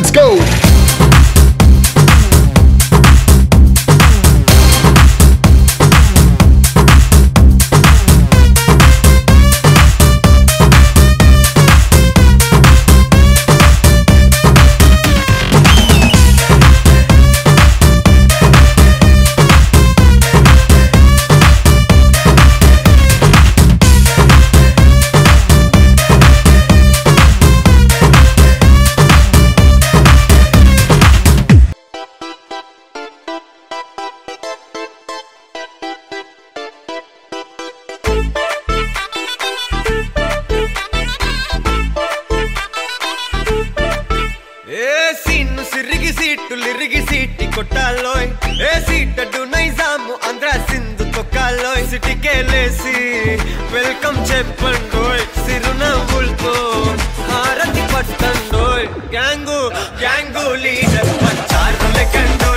Let's go! City city కొట్టాలోయ్. ఏ సీటడు నైజాము ఆంధ్ర సింధు తొక్కాలోయ్. సిటీకే లేసి వెల్కమ్ చెప్పండోయ్. సిరునవ్వులతో హారతి పట్టండోయ్. గ్యాంగు గ్యాంగు లీడర్ పంచారు లెక్కండో